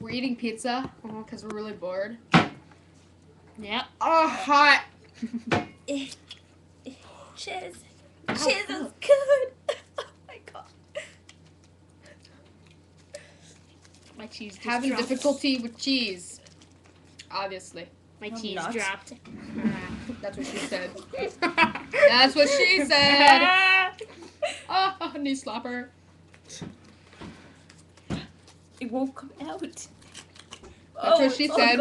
We're eating pizza uh, because we're really bored. Yeah. Oh, hot. Cheers. Cheers is good. oh my god. My cheese Having dropped. difficulty with cheese. Obviously. My I'm cheese not. dropped. That's what she said. That's what she said. Oh, knee slapper. It won't come out. That's Oh, what she it's said.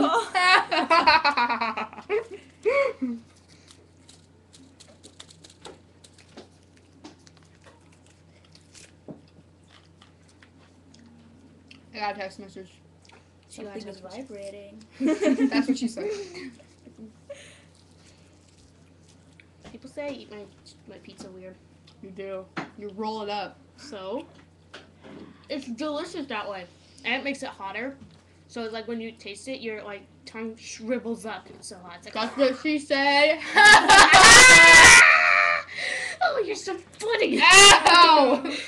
I got a text message. She Something is vibrating. That's what she said. People say I eat my my pizza weird. You do. You roll it up. So it's delicious that way, and it makes it hotter. So it's like when you taste it, your like tongue shrivels up. It's so hot. It's like That's what she said. oh, you're so funny. Ow!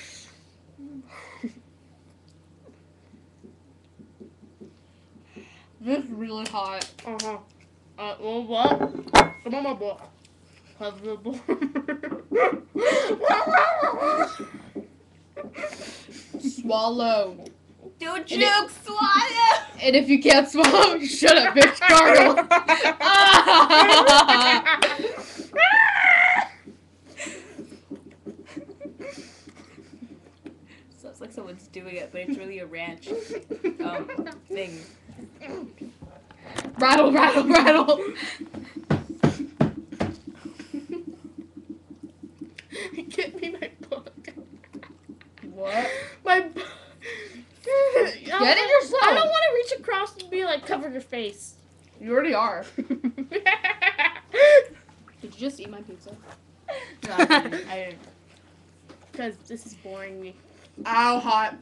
This is really hot. Uh huh. Uh, well, what? Come on, my boy. Have the boy. Swallow. Don't And joke, it- swallow! And if you can't swallow, shut up, bitch. Gargle. Sounds like someone's doing it, but it's really a ranch um, thing. rattle, rattle, rattle. Get me my book. What? My book. Get it yourself. I don't want to reach across and be like, cover your face. You already are. Did you just eat my pizza? No, I didn't. I didn't. Because this is boring me. Ow, hot.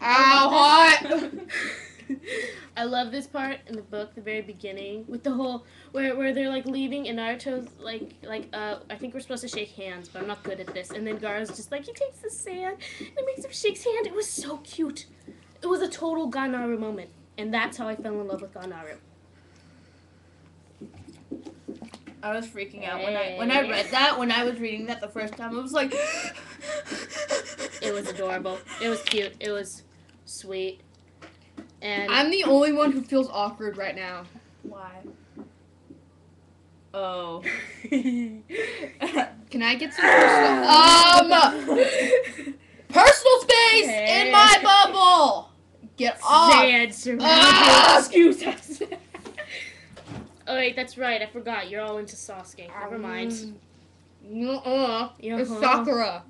Ow, hot. I love this part in the book, the very beginning, with the whole where where they're like leaving and Naruto's like like uh I think we're supposed to shake hands, but I'm not good at this. And then Gaara's just like he takes the sand and he makes him shake his hand. It was so cute. It was a total Ganaru moment, and that's how I fell in love with Ganaru. I was freaking out when I when I read that. When I was reading that the first time, I was like, It was adorable. It was cute. It was sweet. And I'm the only one who feels awkward right now. Why? Oh. Can I get some personal? Um, personal space in my bubble. Get off. Zed surrounded Ah! excuse us. oh wait, that's right. I forgot. You're all into Sasuke. Never mind. Uh-uh. It's Uh-huh. Sakura.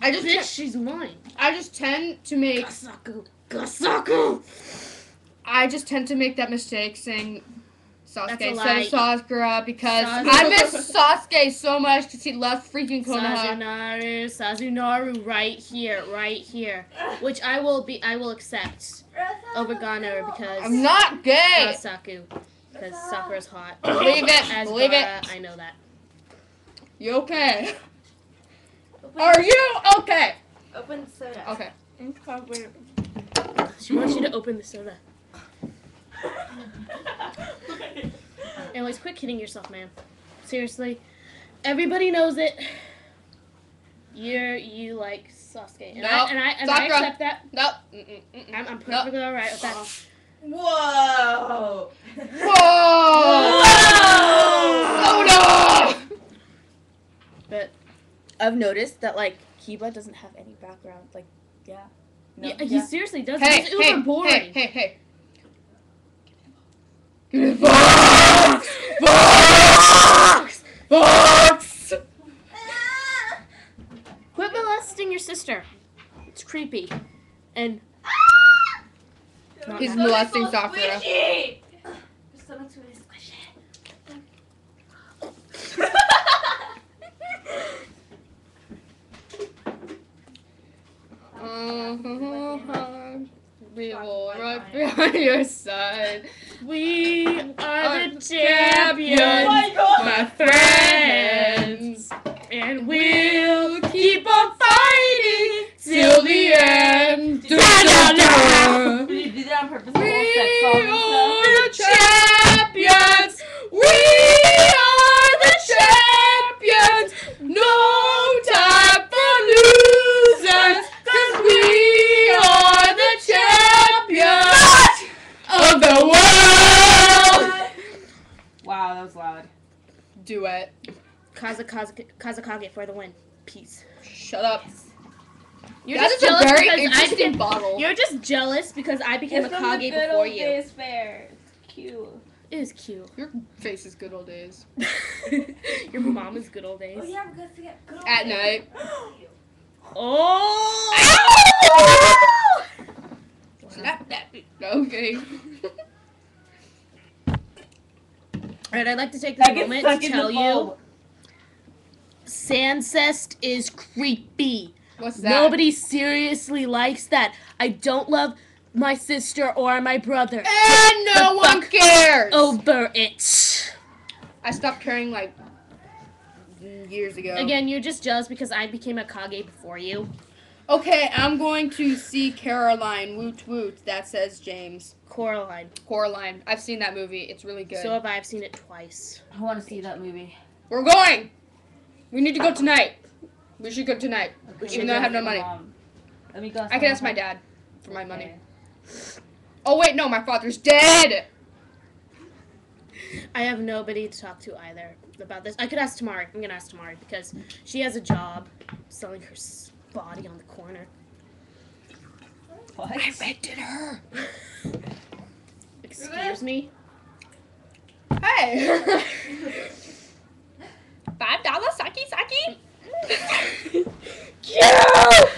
I just Bitch, she's mine. I just tend to make Gasaku. Gasaku. I just tend to make that mistake saying Sasuke That's a instead of Sakura because Sas- I miss Sasuke so much because he left freaking Konoha. Sasunaru, Sasunaru, right here, right here, which I will be, I will accept over Ganaru because I'm not gay. Gasaku, because Sakura's hot. Believe it. As Believe it. I know that. You okay? Are you okay? Open the soda. Okay. She wants you to open the soda. Anyways, quit kidding yourself, man. Seriously, everybody knows it. You're you like Sasuke, and No, I and I and I accept that. Nope. Mm-mm, mm-mm. I'm, I'm perfectly alright with that. Whoa! Whoa! Whoa! Soda! But I've noticed that like Kiba doesn't have any background. Like, yeah. No, yeah, he seriously does. Hey, It's uber hey, boring. hey, hey, hey. Fox! Fox! Fox! Quit molesting your sister. It's creepy. And He's molesting Sakura. Uh-huh. We will right behind your side. We are the champions, champions. my friends, and we'll keep on fighting till the end. purpose of We all sex songs and are the stuff. champions. We are the champions. No time for losers. Cause we are the champions of the world. Wow, that was loud. Duet. Kazekage, Kazekage for the win. Peace. Shut up. You're that just is a jealous very because I interesting became. bottle. You're just jealous because I became It's a from Kage good before old you. days fair. It's cute. It is cute. Your face is good old days. Your mom is good old days. Oh yeah, we're gonna forget good old At days. night. Oh! Snap that. Okay. Alright, I'd like to take this I moment to tell you. Sancest is creepy. What's that? Nobody seriously likes that. I don't love my sister or my brother And no one cares. over it. I stopped caring like years ago. Again, you're just jealous because I became a Kage before you. Okay, I'm going to see Caroline. Woot woot. That says James. Coraline. Coraline. I've seen that movie. It's really good. So have I. I've seen it twice. I want to see that movie. We're going. We need to go tonight. We should go tonight. Okay, Even though I have no money. mom. Let me go. I can ask my dad for my money. Oh wait, no, my father's dead. I have nobody to talk to either about this. I could ask Temari. I'm gonna ask Temari because she has a job selling her s- body on the corner. What? I rented her. Excuse me. Hey. Five dollar saki saki. Cute.